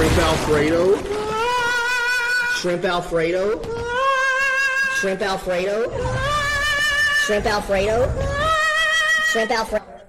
Shrimp Alfredo. Shrimp Alfredo. Shrimp Alfredo. Shrimp Alfredo. Shrimp Alfredo.